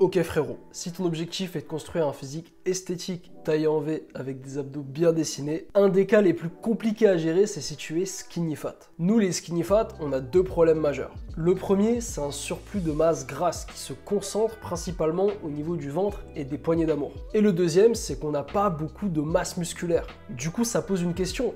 Ok frérot, si ton objectif est de construire un physique esthétique taillé en V avec des abdos bien dessinés, un des cas les plus compliqués à gérer c'est si tu es skinny fat. Nous les skinny fat, on a deux problèmes majeurs. Le premier, c'est un surplus de masse grasse qui se concentre principalement au niveau du ventre et des poignées d'amour. Et le deuxième, c'est qu'on n'a pas beaucoup de masse musculaire. Du coup, ça pose une question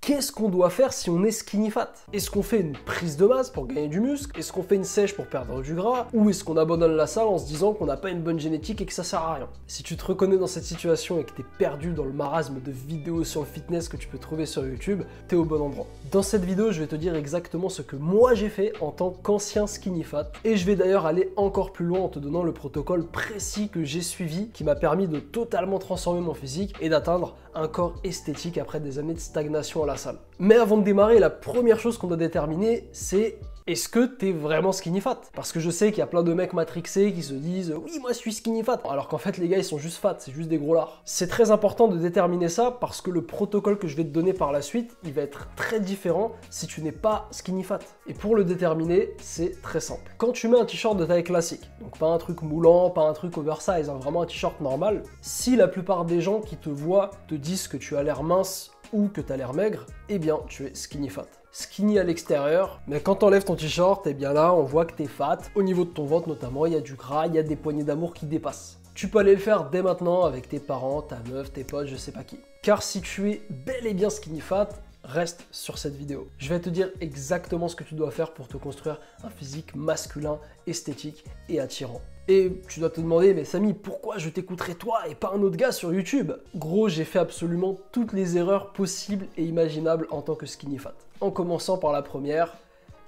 qu'est-ce qu'on doit faire si on est skinny fat? Est-ce qu'on fait une prise de masse pour gagner du muscle? Est-ce qu'on fait une sèche pour perdre du gras? Ou est-ce qu'on abandonne la salle en se disant qu'on n'a pas une bonne génétique et que ça sert à rien? Si tu te reconnais dans cette situation et que tu es perdu dans le marasme de vidéos sur le fitness que tu peux trouver sur YouTube, tu es au bon endroit. Dans cette vidéo, je vais te dire exactement ce que moi j'ai fait en tant qu'ancien skinny fat. Et je vais d'ailleurs aller encore plus loin en te donnant le protocole précis que j'ai suivi qui m'a permis de totalement transformer mon physique et d'atteindre un corps esthétique après des années de stagnation à la salle. Mais avant de démarrer, la première chose qu'on doit déterminer, c'est est-ce que t'es vraiment skinny fat? Parce que je sais qu'il y a plein de mecs matrixés qui se disent oui moi je suis skinny fat alors qu'en fait les gars ils sont juste fat, c'est juste des gros lards. C'est très important de déterminer ça parce que le protocole que je vais te donner par la suite, il va être très différent si tu n'es pas skinny fat. Et pour le déterminer, c'est très simple. Quand tu mets un t-shirt de taille classique, donc pas un truc moulant, pas un truc oversize, hein, vraiment un t-shirt normal, si la plupart des gens qui te voient te disent que tu as l'air mince ou que tu as l'air maigre, eh bien tu es skinny fat skinny à l'extérieur, mais quand t'enlèves ton t-shirt, eh bien là, on voit que t'es fat. Au niveau de ton ventre notamment, il y a du gras, il y a des poignées d'amour qui dépassent. Tu peux aller le faire dès maintenant avec tes parents, ta meuf, tes potes, je sais pas qui. Car si tu es bel et bien skinny fat, reste sur cette vidéo. Je vais te dire exactement ce que tu dois faire pour te construire un physique masculin, esthétique et attirant. Et tu dois te demander, mais Samy, pourquoi je t'écouterais toi et pas un autre gars sur YouTube? Gros, j'ai fait absolument toutes les erreurs possibles et imaginables en tant que skinny fat. En commençant par la première,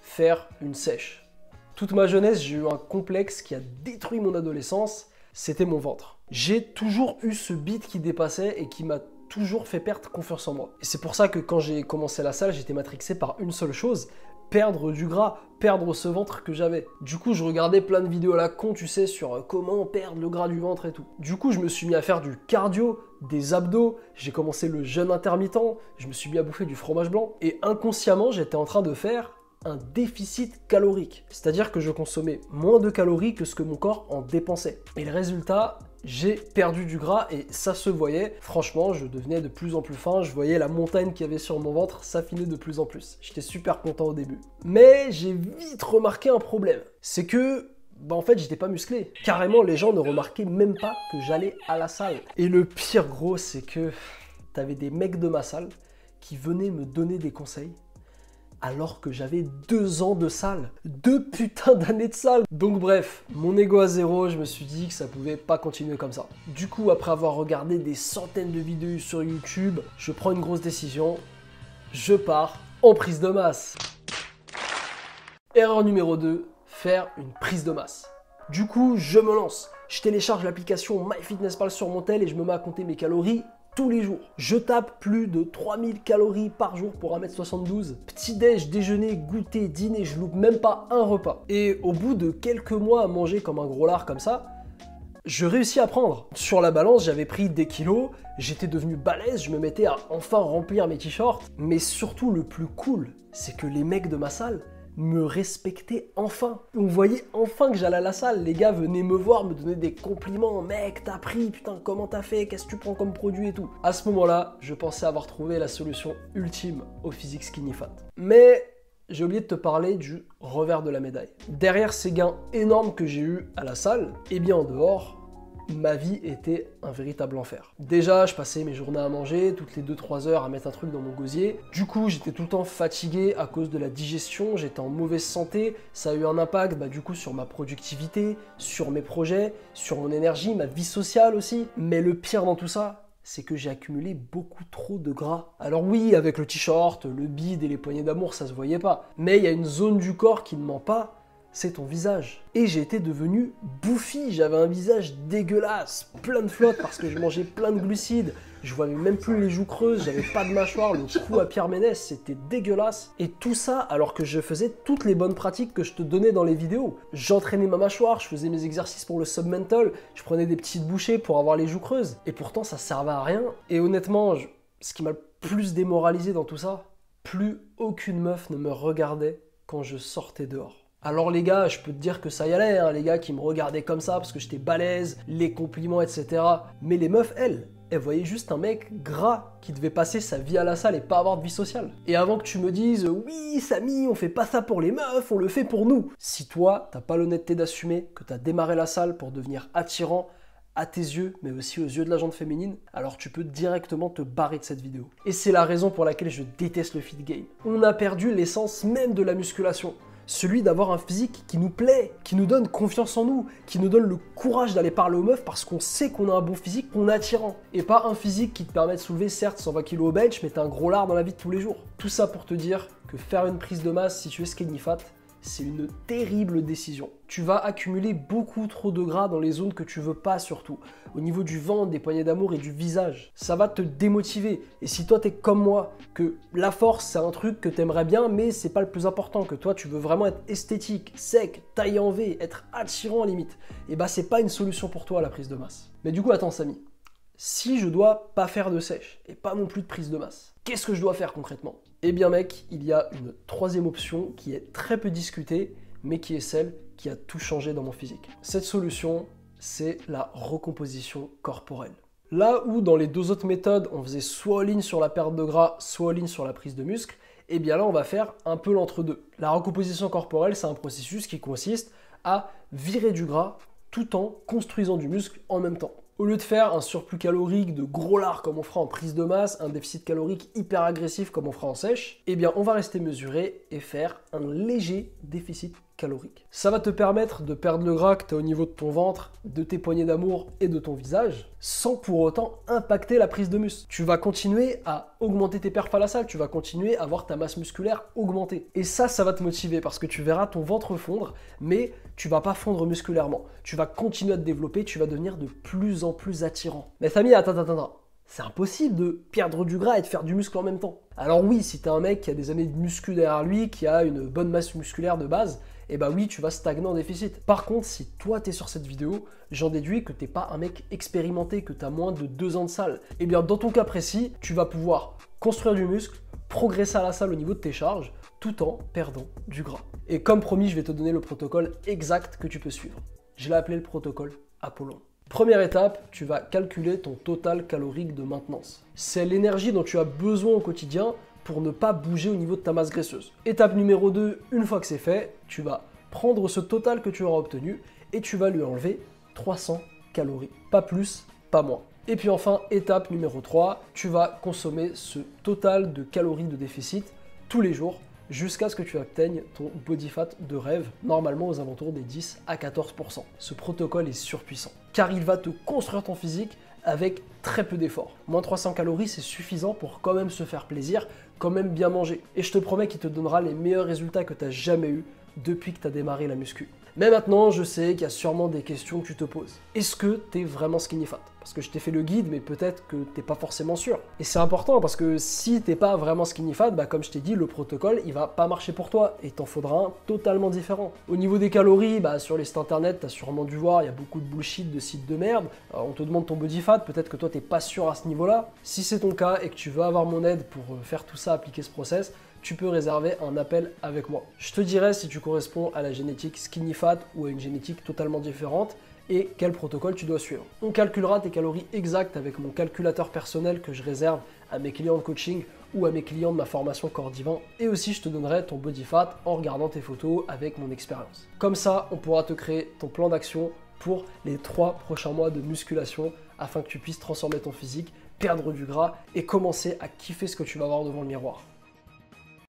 faire une sèche. Toute ma jeunesse, j'ai eu un complexe qui a détruit mon adolescence, c'était mon ventre. J'ai toujours eu ce beat qui dépassait et qui m'a toujours fait perdre confiance en moi. Et c'est pour ça que quand j'ai commencé la salle, j'étais matrixé par une seule chose, perdre du gras, perdre ce ventre que j'avais. Du coup, je regardais plein de vidéos à la con, tu sais, sur euh, comment perdre le gras du ventre et tout. Du coup, je me suis mis à faire du cardio, des abdos, j'ai commencé le jeûne intermittent, je me suis mis à bouffer du fromage blanc, et inconsciemment, j'étais en train de faire un déficit calorique. C'est-à-dire que je consommais moins de calories que ce que mon corps en dépensait. Et le résultat, j'ai perdu du gras et ça se voyait. Franchement, je devenais de plus en plus fin. Je voyais la montagne qu'il y avait sur mon ventre s'affiner de plus en plus. J'étais super content au début. Mais j'ai vite remarqué un problème. C'est que bah en fait j'étais pas musclé. Carrément les gens ne remarquaient même pas que j'allais à la salle. Et le pire gros c'est que t'avais des mecs de ma salle qui venaient me donner des conseils alors que j'avais deux ans de salle. Deux putains d'années de salle. Donc bref, mon ego à zéro, je me suis dit que ça pouvait pas continuer comme ça. Du coup, après avoir regardé des centaines de vidéos sur YouTube, je prends une grosse décision. Je pars en prise de masse. Erreur numéro 2, faire une prise de masse. Du coup, je me lance. Je télécharge l'application MyFitnessPal sur mon tel et je me mets à compter mes calories tous les jours. Je tape plus de 3000 calories par jour pour 1m72. Petit-déj, déjeuner, goûter, dîner, je loupe même pas un repas. Et au bout de quelques mois à manger comme un gros lard comme ça, je réussis à prendre. Sur la balance, j'avais pris des kilos, j'étais devenu balèze, je me mettais à enfin remplir mes t-shirts. Mais surtout, le plus cool, c'est que les mecs de ma salle, me respecter enfin. On voyait enfin que j'allais à la salle. Les gars venaient me voir, me donner des compliments. Mec, t'as pris, putain, comment t'as fait? Qu'est-ce que tu prends comme produit et tout? À ce moment-là, je pensais avoir trouvé la solution ultime au physique skinny fat. Mais j'ai oublié de te parler du revers de la médaille. Derrière ces gains énormes que j'ai eus à la salle, et bien en dehors, ma vie était un véritable enfer. Déjà, je passais mes journées à manger, toutes les 2-3 heures à mettre un truc dans mon gosier. Du coup, j'étais tout le temps fatigué à cause de la digestion, j'étais en mauvaise santé, ça a eu un impact bah, du coup sur ma productivité, sur mes projets, sur mon énergie, ma vie sociale aussi. Mais le pire dans tout ça, c'est que j'ai accumulé beaucoup trop de gras. Alors oui, avec le t-shirt, le bide et les poignées d'amour, ça se voyait pas. Mais il y a une zone du corps qui ne ment pas, c'est ton visage. Et j'étais devenu bouffi, j'avais un visage dégueulasse, plein de flotte parce que je mangeais plein de glucides, je voyais même plus les joues creuses, j'avais pas de mâchoire, le cou à Pierre Ménès, c'était dégueulasse. Et tout ça alors que je faisais toutes les bonnes pratiques que je te donnais dans les vidéos. J'entraînais ma mâchoire, je faisais mes exercices pour le submental, je prenais des petites bouchées pour avoir les joues creuses. Et pourtant ça servait à rien. Et honnêtement, ce qui m'a le plus démoralisé dans tout ça, plus aucune meuf ne me regardait quand je sortais dehors. Alors les gars, je peux te dire que ça y allait, hein, les gars qui me regardaient comme ça parce que j'étais balèze, les compliments, etc. Mais les meufs, elles, elles voyaient juste un mec gras qui devait passer sa vie à la salle et pas avoir de vie sociale. Et avant que tu me dises oui Samy, on fait pas ça pour les meufs, on le fait pour nous. Si toi, t'as pas l'honnêteté d'assumer que t'as démarré la salle pour devenir attirant à tes yeux, mais aussi aux yeux de la gente féminine, alors tu peux directement te barrer de cette vidéo. Et c'est la raison pour laquelle je déteste le fit game. On a perdu l'essence même de la musculation celui d'avoir un physique qui nous plaît, qui nous donne confiance en nous, qui nous donne le courage d'aller parler aux meufs parce qu'on sait qu'on a un bon physique, qu'on est attirant. Et pas un physique qui te permet de soulever certes 120 kg au bench, mais t'as un gros lard dans la vie de tous les jours. Tout ça pour te dire que faire une prise de masse si tu es skinny fat, c'est une terrible décision. Tu vas accumuler beaucoup trop de gras dans les zones que tu veux pas surtout, au niveau du ventre, des poignées d'amour et du visage. Ça va te démotiver. Et si toi t'es comme moi, que la force c'est un truc que t'aimerais bien, mais c'est pas le plus important, que toi tu veux vraiment être esthétique, sec, taillé en V, être attirant à limite, et bah c'est pas une solution pour toi la prise de masse. Mais du coup attends Samy, si je dois pas faire de sèche et pas non plus de prise de masse, qu'est-ce que je dois faire concrètement? Eh bien mec, il y a une troisième option qui est très peu discutée, mais qui est celle qui a tout changé dans mon physique. Cette solution, c'est la recomposition corporelle. Là où dans les deux autres méthodes, on faisait soit all-in sur la perte de gras, soit all-in sur la prise de muscle, eh bien là, on va faire un peu l'entre-deux. La recomposition corporelle, c'est un processus qui consiste à virer du gras tout en construisant du muscle en même temps. Au lieu de faire un surplus calorique de gros lard comme on fera en prise de masse, un déficit calorique hyper agressif comme on fera en sèche, eh bien on va rester mesuré et faire un léger déficit calorique. Ça va te permettre de perdre le gras que tu as au niveau de ton ventre, de tes poignées d'amour et de ton visage, sans pour autant impacter la prise de muscle. Tu vas continuer à augmenter tes perfs à la salle, tu vas continuer à avoir ta masse musculaire augmenter. Et ça, ça va te motiver parce que tu verras ton ventre fondre, mais tu vas pas fondre musculairement. Tu vas continuer à te développer, tu vas devenir de plus en plus attirant. Mais famille, attends, attends, attends. C'est impossible de perdre du gras et de faire du muscle en même temps. Alors oui, si t'es un mec qui a des années de muscu derrière lui, qui a une bonne masse musculaire de base, et eh bah oui, tu vas stagner en déficit. Par contre, si toi t'es sur cette vidéo, j'en déduis que t'es pas un mec expérimenté, que t'as moins de deux ans de salle. Et eh bien dans ton cas précis, tu vas pouvoir construire du muscle, progresser à la salle au niveau de tes charges, tout en perdant du gras. Et comme promis, je vais te donner le protocole exact que tu peux suivre. Je l'ai appelé le protocole Apollon. Première étape, tu vas calculer ton total calorique de maintenance. C'est l'énergie dont tu as besoin au quotidien pour ne pas bouger au niveau de ta masse graisseuse. Étape numéro 2, une fois que c'est fait, tu vas prendre ce total que tu auras obtenu et tu vas lui enlever 300 calories. Pas plus, pas moins. Et puis enfin, étape numéro 3, tu vas consommer ce total de calories de déficit tous les jours jusqu'à ce que tu atteignes ton body fat de rêve, normalement aux alentours des 10 à 14%. Ce protocole est surpuissant, car il va te construire ton physique avec très peu d'efforts. Moins 300 calories, c'est suffisant pour quand même se faire plaisir, quand même bien manger. Et je te promets qu'il te donnera les meilleurs résultats que tu as jamais eu depuis que tu as démarré la muscu. Mais maintenant, je sais qu'il y a sûrement des questions que tu te poses. Est-ce que tu es vraiment skinny fat Parce que je t'ai fait le guide, mais peut-être que t'es pas forcément sûr. Et c'est important parce que si t'es pas vraiment skinny fat, bah comme je t'ai dit, le protocole, il va pas marcher pour toi et t'en faudra un totalement différent. Au niveau des calories, bah sur les sites internet, t'as sûrement dû voir, il y a beaucoup de bullshit de sites de merde. on te demande ton body fat, peut-être que toi t'es pas sûr à ce niveau-là. Si c'est ton cas et que tu veux avoir mon aide pour euh, faire tout ça, appliquer ce process, tu peux réserver un appel avec moi. Je te dirai si tu corresponds à la génétique skinny fat ou à une génétique totalement différente et quel protocole tu dois suivre. On calculera tes calories exactes avec mon calculateur personnel que je réserve à mes clients de coaching ou à mes clients de ma formation Corps Divin et aussi je te donnerai ton body fat en regardant tes photos avec mon expérience. Comme ça, on pourra te créer ton plan d'action pour les trois prochains mois de musculation afin que tu puisses transformer ton physique, perdre du gras et commencer à kiffer ce que tu vas voir devant le miroir.